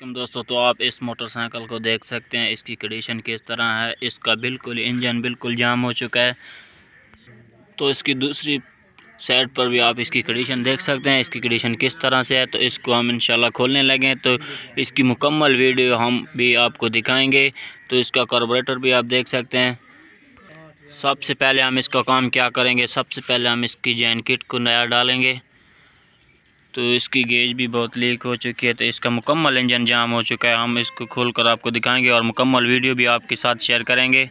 हम दोस्तों तो आप इस मोटरसाइकिल को देख सकते हैं, इसकी कंडीशन किस तरह है, इसका बिल्कुल इंजन बिल्कुल जाम हो चुका है। तो इसकी दूसरी साइड पर भी आप इसकी कंडीशन देख सकते हैं, इसकी कंडीशन किस तरह से है तो इसको हम इंशाल्लाह खोलने लगे तो इसकी मुकम्मल वीडियो हम भी आपको दिखाएँगे तो इसका कार्बोरेटर भी आप देख सकते हैं। सबसे पहले हम इसका काम क्या करेंगे, सबसे पहले हम इसकी जैन किट को नया डालेंगे। तो इसकी गेज भी बहुत लीक हो चुकी है तो इसका मुकम्मल इंजन जाम हो चुका है। हम इसको खोल कर आपको दिखाएँगे और मुकम्मल वीडियो भी आपके साथ शेयर करेंगे।